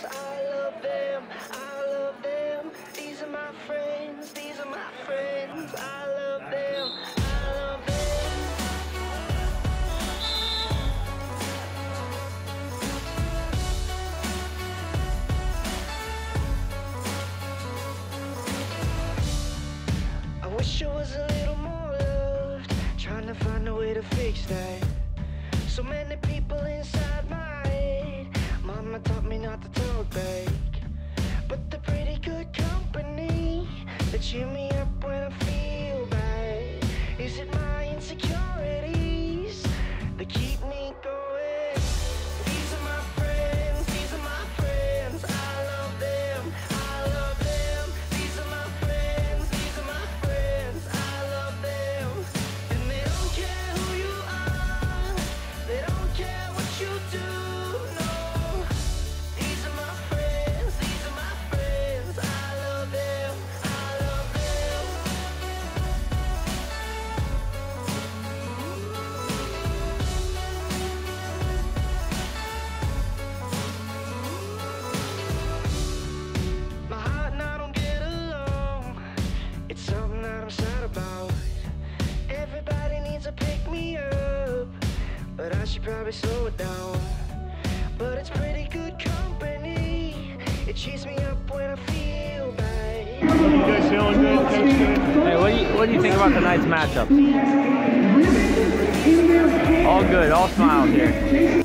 friends, I love them, I love them. These are my friends, these are my friends, I love them. I love them. I wish I was a little more loved, trying to find a way to fix that. So many people They cheer me up when I feel bad. Is it my insecurities something that I'm sad about. Everybody needs to pick me up, but I should probably slow it down. But it's pretty good company. It cheers me up when I feel bad. You guys feeling good? Coach good? Hey, what do you what do you think about tonight's matchup? All good, all smiles here.